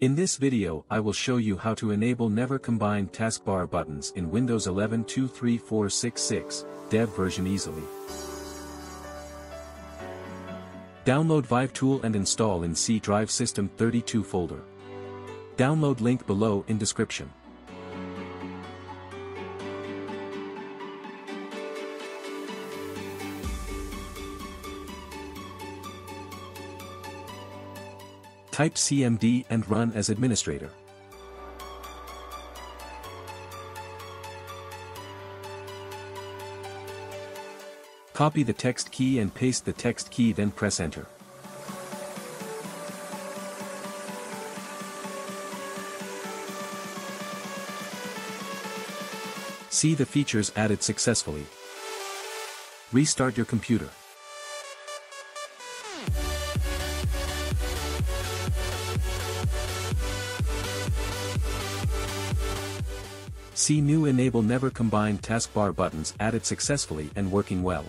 In this video I will show you how to enable never combine taskbar buttons in Windows 11 23466 dev version easily. Download Vive tool and install in C Drive System 32 folder. Download link below in description. Type CMD and run as administrator. Copy the text key and paste the text key then press enter. See the features added successfully. Restart your computer. See new enable never combine taskbar buttons added successfully and working well.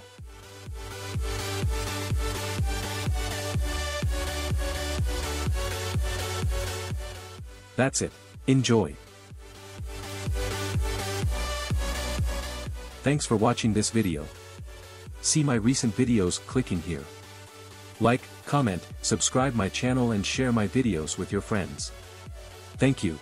That's it. Enjoy. Thanks for watching this video. See my recent videos clicking here. Like, comment, subscribe my channel and share my videos with your friends. Thank you.